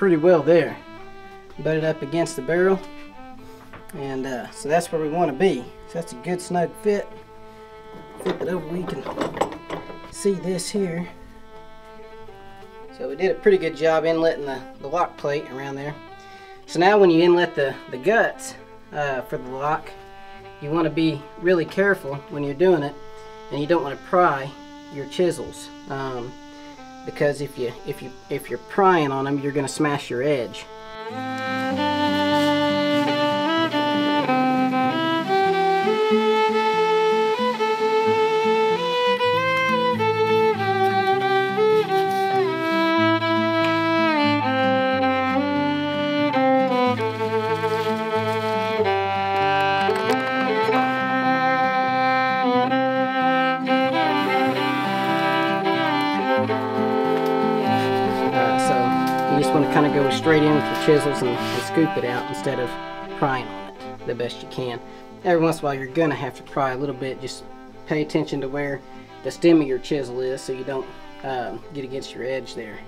pretty well there. Butted up against the barrel. And uh, so that's where we want to be. So that's a good snug fit. Flip it over, we can see this here. So we did a pretty good job inletting the, the lock plate around there. So now when you inlet the, the guts uh, for the lock, you want to be really careful when you're doing it and you don't want to pry your chisels um, because if you if you if you're prying on them you're going to smash your edge. Straight in with your chisels and, and, scoop it out instead of prying on it the best you can. Every once in a while you're going to have to pry a little bit. Just pay attention to where the stem of your chisel is so you don't um, get against your edge there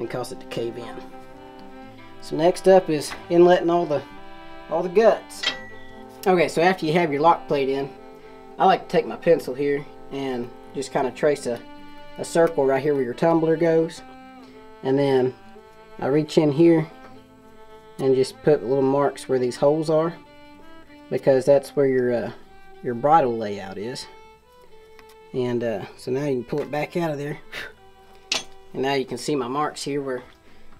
and cause it to cave in. So next up is inletting all the all the guts. Okay, so after you have your lock plate in, I like to take my pencil here and just kind of trace a, a circle right here where your tumbler goes. And then I reach in here and just put little marks where these holes are because that's where your uh, your bridle layout is. And uh, so now you can pull it back out of there. And now you can see my marks here where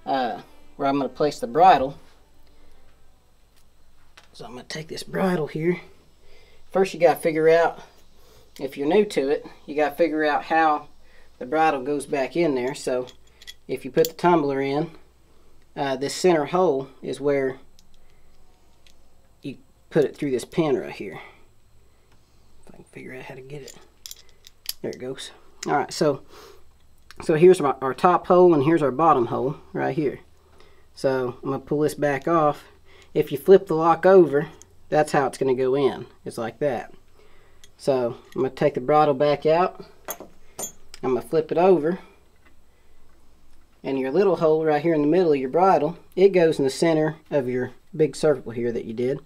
uh, where I'm going to place the bridle. So I'm going to take this bridle here. First you got to figure out if you're new to it you got to figure out how the bridle goes back in there. So if you put the tumbler in uh, this center hole is where you put it through this pin right here. If I can figure out how to get it. There it goes. All right, so so here's our, our top hole and here's our bottom hole right here. So I'm gonna pull this back off. If you flip the lock over, that's how it's gonna go in. It's like that. So I'm gonna take the bridle back out. I'm gonna flip it over and your little hole right here in the middle of your bridle, it goes in the center of your big circle here that you did.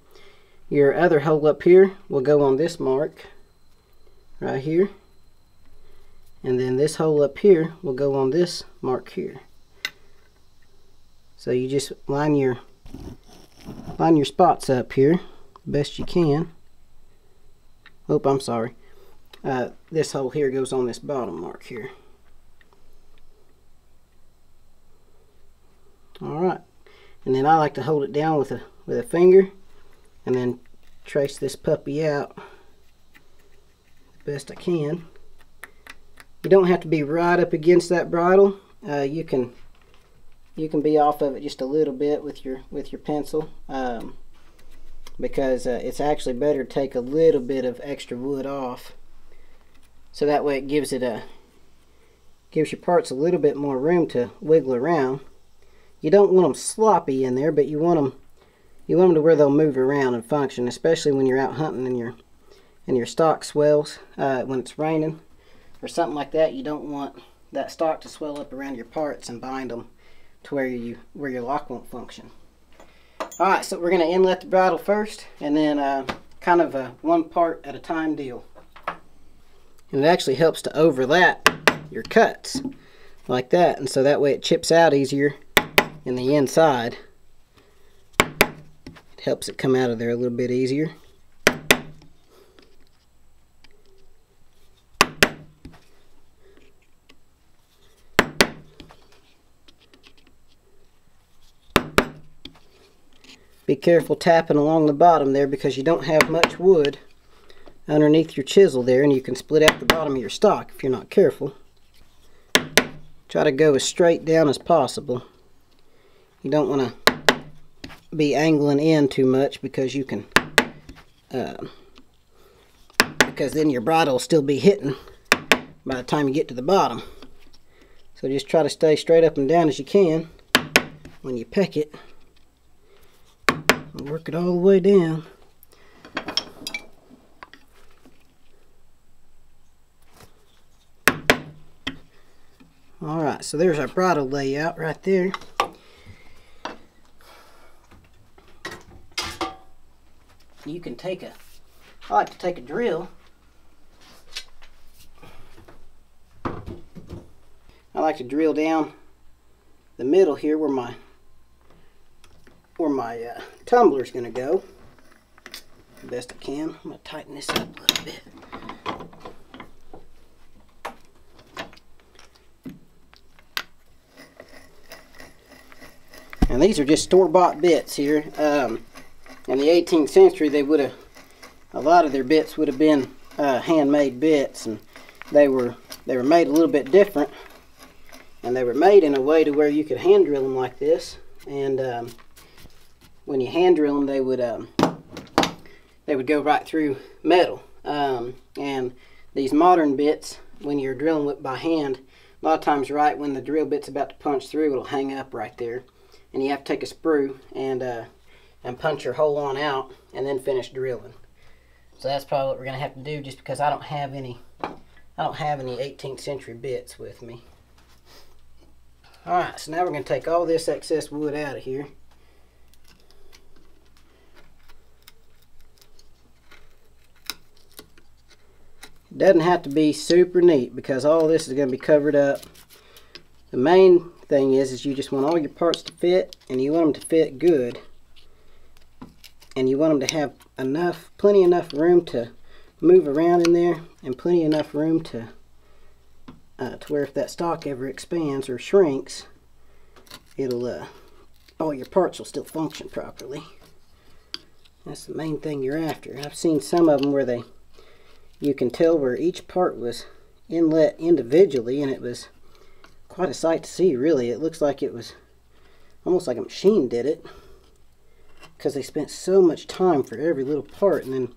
Your other hole up here will go on this mark right here. And then this hole up here will go on this mark here. So you just line your line your spots up here best you can. Oh, I'm sorry. Uh, this hole here goes on this bottom mark here. All right. And then I like to hold it down with a with a finger and then trace this puppy out the best I can. You don't have to be right up against that bridle. Uh, you can you can be off of it just a little bit with your with your pencil um, because uh, it's actually better to take a little bit of extra wood off. So that way it gives it a gives your parts a little bit more room to wiggle around you don't want them sloppy in there, but you want them you want them to where they'll move around and function, especially when you're out hunting and your and your stock swells uh, when it's raining or something like that. You don't want that stock to swell up around your parts and bind them to where you where your lock won't function. All right, so we're going to inlet the bridle first, and then uh, kind of a one part at a time deal. And it actually helps to overlap your cuts like that, and so that way it chips out easier in the inside. It helps it come out of there a little bit easier. Be careful tapping along the bottom there because you don't have much wood underneath your chisel there and you can split out the bottom of your stock if you're not careful. Try to go as straight down as possible you don't want to be angling in too much because you can uh, because then your bridle will still be hitting by the time you get to the bottom. So just try to stay straight up and down as you can when you peck it. And work it all the way down. Alright, so there's our bridle layout right there. You can take a, I like to take a drill. I like to drill down the middle here where my where my uh, tumbler's going to go. Best I can. I'm going to tighten this up a little bit. And these are just store-bought bits here. Um, in the 18th century, they would have, a lot of their bits would have been uh, handmade bits, and they were they were made a little bit different, and they were made in a way to where you could hand drill them like this. And um, when you hand drill them, they would um, they would go right through metal. Um, and these modern bits, when you're drilling with by hand, a lot of times right when the drill bit's about to punch through, it'll hang up right there and you have to take a sprue and uh, and punch your hole on out and then finish drilling. So that's probably what we're gonna have to do just because I don't have any I don't have any 18th century bits with me. Alright, so now we're gonna take all this excess wood out of here. It doesn't have to be super neat because all this is going to be covered up. The main thing is, is you just want all your parts to fit and you want them to fit good. And you want them to have enough, plenty enough room to move around in there and plenty enough room to, uh, to where if that stock ever expands or shrinks, it'll, uh, all your parts will still function properly. That's the main thing you're after. I've seen some of them where they, you can tell where each part was inlet individually and it was quite a sight to see, really. It looks like it was almost like a machine did it because they spent so much time for every little part. And then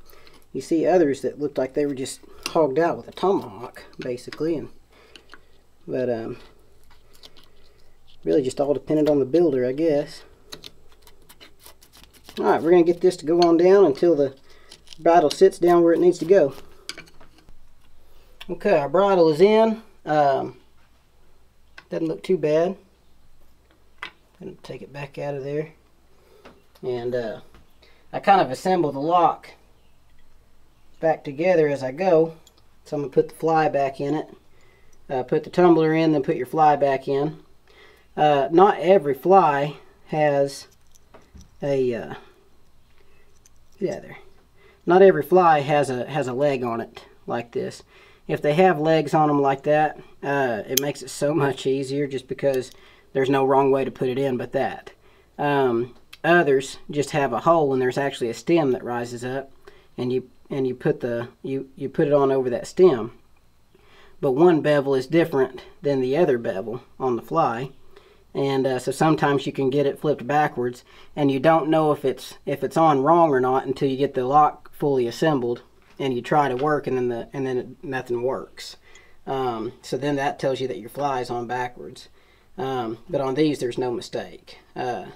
you see others that looked like they were just hogged out with a tomahawk, basically. And But um, really just all depended on the builder, I guess. Alright, we're going to get this to go on down until the bridle sits down where it needs to go. Okay, our bridle is in. Um, doesn't look too bad. Gonna take it back out of there. And uh, I kind of assemble the lock back together as I go. So I'm gonna put the fly back in it. Uh, put the tumbler in, then put your fly back in. Uh, not every fly has a uh, yeah there. Not every fly has a has a leg on it like this if they have legs on them like that, uh, it makes it so much easier just because there's no wrong way to put it in but that. Um, others just have a hole and there's actually a stem that rises up and you and you put the you you put it on over that stem. But one bevel is different than the other bevel on the fly. And uh, so sometimes you can get it flipped backwards and you don't know if it's if it's on wrong or not until you get the lock fully assembled and you try to work and then the and then it, nothing works. Um, so then that tells you that your fly is on backwards. Um, but on these, there's no mistake. Uh,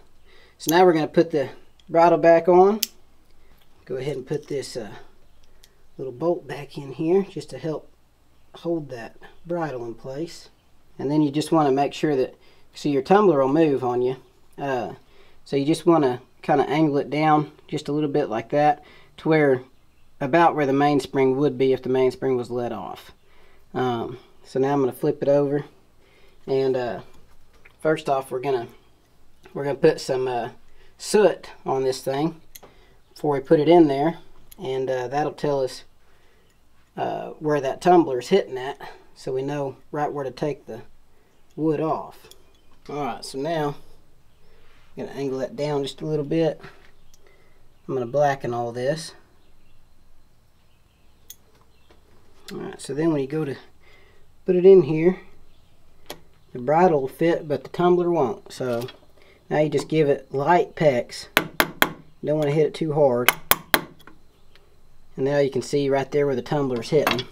so now we're going to put the bridle back on. Go ahead and put this uh, little bolt back in here just to help hold that bridle in place. And then you just want to make sure that, so your tumbler will move on you. Uh, so you just want to kind of angle it down just a little bit like that to where about where the mainspring would be if the mainspring was let off. Um, so now I'm going to flip it over and uh, first off we're going to we're going to put some uh, soot on this thing before we put it in there and uh, that'll tell us uh, where that tumbler is hitting at so we know right where to take the wood off. Alright so now I'm going to angle that down just a little bit. I'm going to blacken all this. Alright, so then when you go to put it in here, the bridle will fit, but the tumbler won't. So now you just give it light pecks. You don't want to hit it too hard. And now you can see right there where the tumbler is hitting.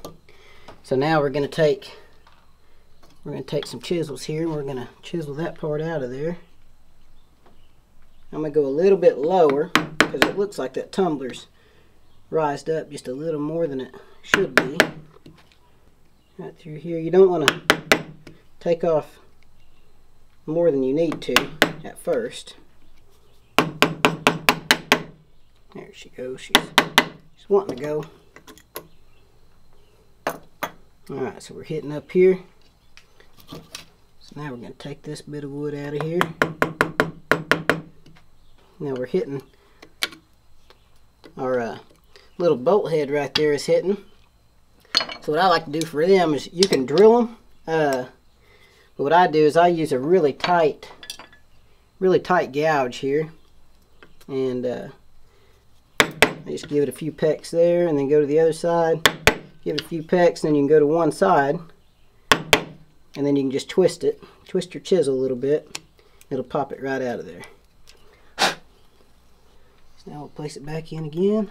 So now we're going to take we're going to take some chisels here. And we're going to chisel that part out of there. I'm going to go a little bit lower because it looks like that tumbler's rised up just a little more than it should be. Right through here. You don't want to take off more than you need to at first. There she goes. She's, she's wanting to go. Alright, so we're hitting up here. So now we're going to take this bit of wood out of here. Now we're hitting our uh, little bolt head right there is hitting. So what I like to do for them is you can drill them. Uh, but what I do is I use a really tight, really tight gouge here. And uh, I just give it a few pecks there and then go to the other side. Give it a few pecks and then you can go to one side. And then you can just twist it. Twist your chisel a little bit. It'll pop it right out of there. So now we'll place it back in again.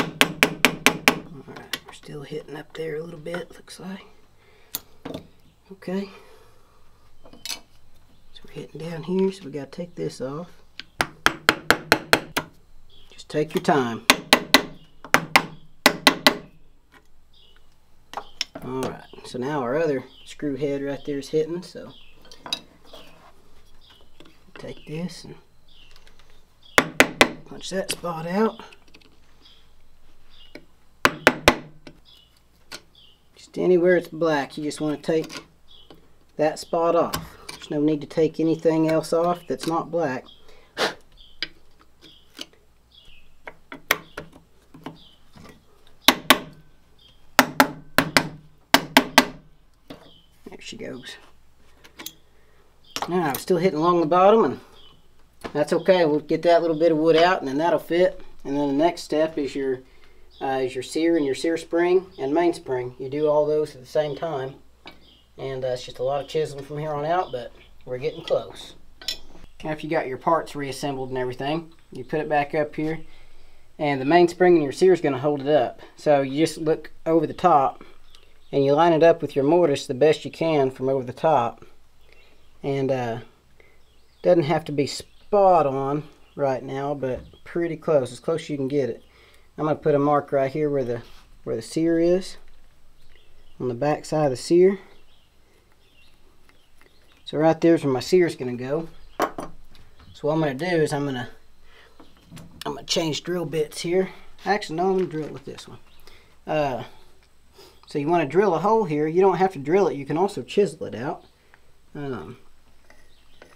Alright, we're still hitting up there a little bit, looks like. Okay. So we're hitting down here, so we gotta take this off. Just take your time. Alright, so now our other screw head right there is hitting, so take this and punch that spot out. Just anywhere it's black, you just want to take that spot off. There's no need to take anything else off that's not black. There she goes. Now I'm still hitting along the bottom and that's okay. We'll get that little bit of wood out and then that'll fit. And then the next step is your uh, is your sear and your sear spring and mainspring. You do all those at the same time. And uh, it's just a lot of chiseling from here on out, but we're getting close. After you got your parts reassembled and everything, you put it back up here. And the mainspring and your sear is going to hold it up. So you just look over the top and you line it up with your mortise the best you can from over the top and uh, doesn't have to be spot on right now but pretty close as close as you can get it I'm gonna put a mark right here where the where the sear is on the back side of the sear. So right there's where my sear is gonna go. So what I'm gonna do is I'm gonna I'm gonna change drill bits here. Actually no I'm gonna drill with this one. Uh, so you want to drill a hole here. You don't have to drill it. You can also chisel it out. Um,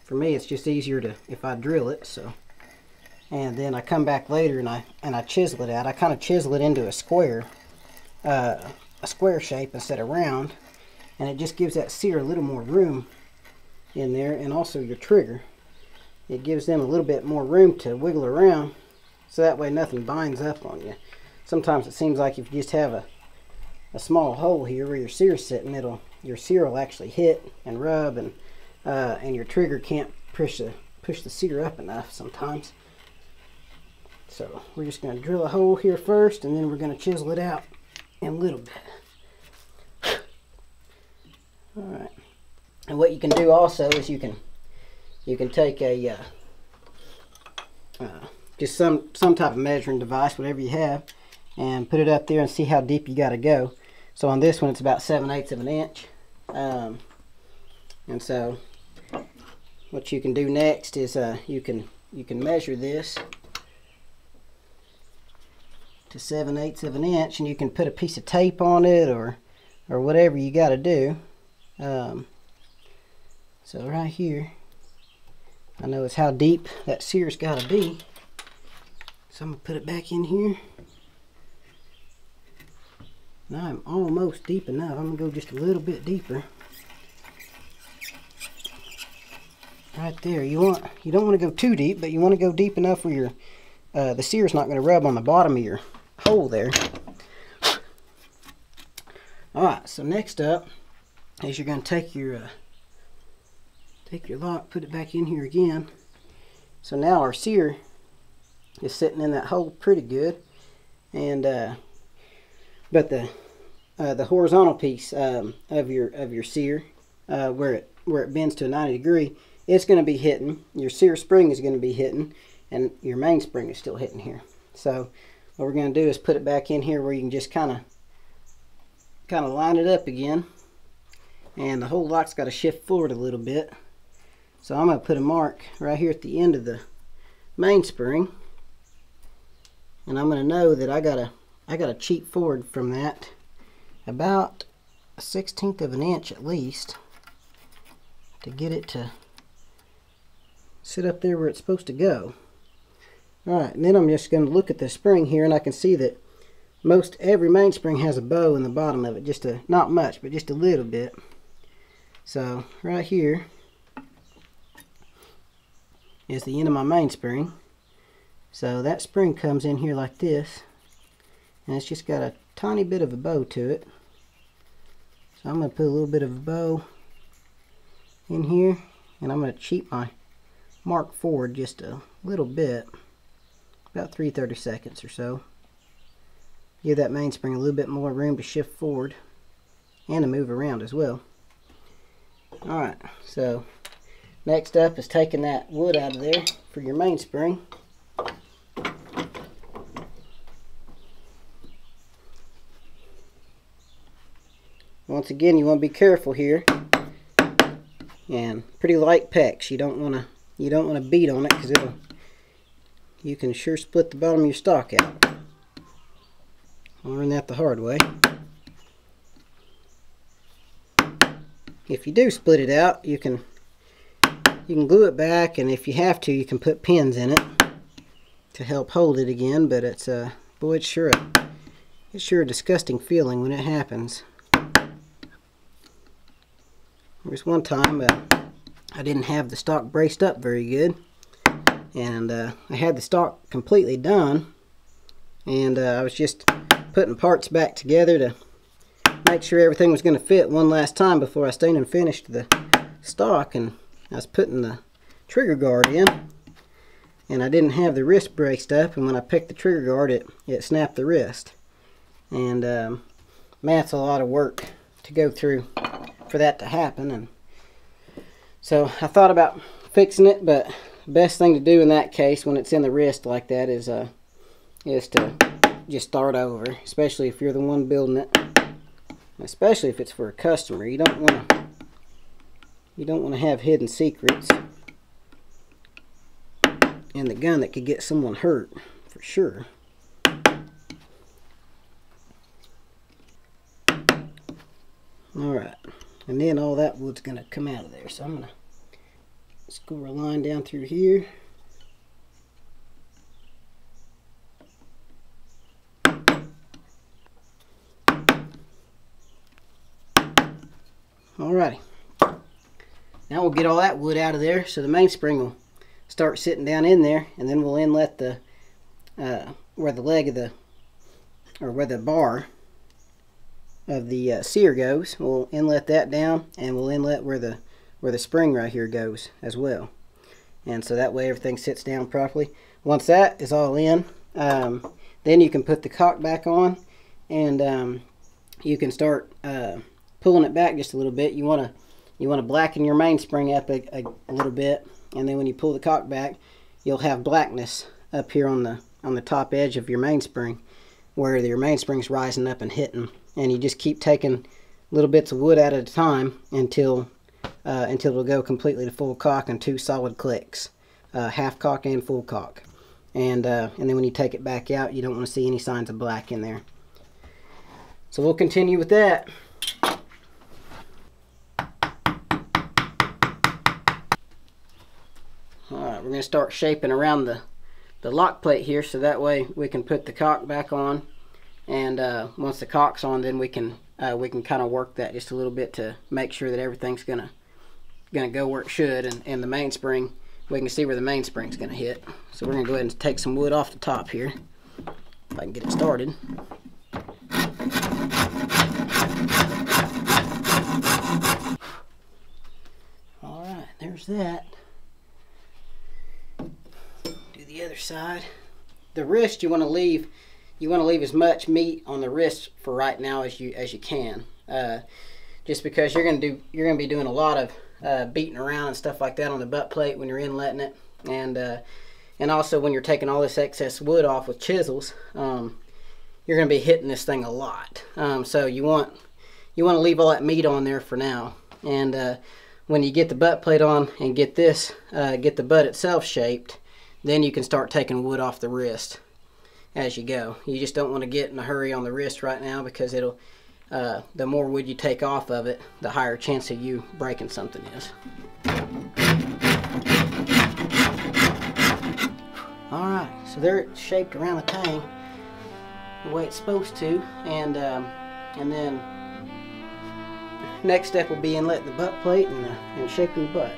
for me it's just easier to if I drill it so and then I come back later and I and I chisel it out. I kind of chisel it into a square uh, a square shape instead of round. And it just gives that sear a little more room in there and also your trigger. It gives them a little bit more room to wiggle around. So that way nothing binds up on you. Sometimes it seems like if you just have a a small hole here where your sear's sitting it'll your sear will actually hit and rub and uh, and your trigger can't push the push the sear up enough sometimes. So we're just going to drill a hole here first and then we're going to chisel it out in a little bit. Alright. And what you can do also is you can you can take a uh, uh, just some some type of measuring device, whatever you have, and put it up there and see how deep you got to go. So on this one, it's about 7 eighths of an inch. Um, and so what you can do next is uh, you can you can measure this to 7 eighths of an inch and you can put a piece of tape on it or or whatever you got to do. Um, so right here I know it's how deep that sear's got to be. So I'm gonna put it back in here. Now I'm almost deep enough. I'm gonna go just a little bit deeper. Right there. You want you don't want to go too deep, but you want to go deep enough where your uh, the sear's not going to rub on the bottom of your hole there. All right. So next up is you're going to take your uh, take your lock, put it back in here again. So now our sear is sitting in that hole pretty good, and uh, but the uh, the horizontal piece um, of your of your sear uh, where it where it bends to a 90 degree it's going to be hitting. Your sear spring is going to be hitting, and your mainspring is still hitting here. So what we're going to do is put it back in here where you can just kind of kind of line it up again. And the whole lock's got to shift forward a little bit. So I'm going to put a mark right here at the end of the mainspring. And I'm going to know that I got to I got to cheat forward from that about a sixteenth of an inch at least to get it to sit up there where it's supposed to go. Alright, then I'm just going to look at the spring here and I can see that most every mainspring has a bow in the bottom of it. Just a, not much, but just a little bit. So, right here is the end of my mainspring. So that spring comes in here like this. And it's just got a tiny bit of a bow to it. So I'm going to put a little bit of a bow in here. And I'm going to cheat my mark forward just a little bit. About 3 30 seconds or so. Give that mainspring a little bit more room to shift forward. And to move around as well. Alright, so next up is taking that wood out of there for your mainspring. Once again, you want to be careful here. And pretty light pecks. You don't want to you don't want to beat on it because it'll you can sure split the bottom of your stock out. I learned that the hard way. If you do split it out, you can you can glue it back, and if you have to, you can put pins in it to help hold it again. But it's uh, boy, it's sure a, it's sure a disgusting feeling when it happens. There was one time uh, I didn't have the stock braced up very good, and uh, I had the stock completely done, and uh, I was just putting parts back together to make sure everything was going to fit one last time before I stained and finished the stock and I was putting the trigger guard in and I didn't have the wrist braced up and when I picked the trigger guard it, it snapped the wrist. And um, it's a lot of work to go through for that to happen and so I thought about fixing it but best thing to do in that case when it's in the wrist like that is uh, is to just start over especially if you're the one building it especially if it's for a customer. You don't want to you don't want to have hidden secrets in the gun that could get someone hurt for sure. Alright, and then all that wood's going to come out of there. So I'm going score a line down through here. Alrighty. Now we'll get all that wood out of there so the mainspring will start sitting down in there and then we'll inlet the uh, where the leg of the or where the bar of the uh, sear goes we'll inlet that down and we'll inlet where the where the spring right here goes as well. And so that way everything sits down properly. Once that is all in um, then you can put the cock back on and um, you can start uh, pulling it back just a little bit, you want to you want to blacken your mainspring up a, a, a, little bit, and then when you pull the cock back, you'll have blackness up here on the on the top edge of your mainspring, where your mainspring's rising up and hitting, and you just keep taking little bits of wood out at a time until uh, until it'll go completely to full cock and two solid clicks, uh, half cock and full cock, and uh, and then when you take it back out, you don't want to see any signs of black in there. So we'll continue with that. Alright, we're going to start shaping around the, the lock plate here so that way we can put the cock back on and uh, once the cock's on then we can uh, we can kind of work that just a little bit to make sure that everything's gonna gonna go where it should and, and the mainspring we can see where the mainspring's gonna hit so we're gonna go ahead and take some wood off the top here if I can get it started all right there's that Do the other side. The wrist you want to leave you want to leave as much meat on the wrist for right now as you as you can. Uh, just because you're gonna do you're gonna be doing a lot of uh, beating around and stuff like that on the butt plate when you're inletting it, and uh, and also when you're taking all this excess wood off with chisels, um, you're gonna be hitting this thing a lot. Um, so you want you want to leave all that meat on there for now, and uh, when you get the butt plate on and get this, uh, get the butt itself shaped, then you can start taking wood off the wrist as you go. You just don't want to get in a hurry on the wrist right now because it'll, uh, the more wood you take off of it, the higher chance of you breaking something is. Alright, so they're shaped around the tang the way it's supposed to, and um, and then next step will be in letting the butt plate and, uh, and shaping the butt.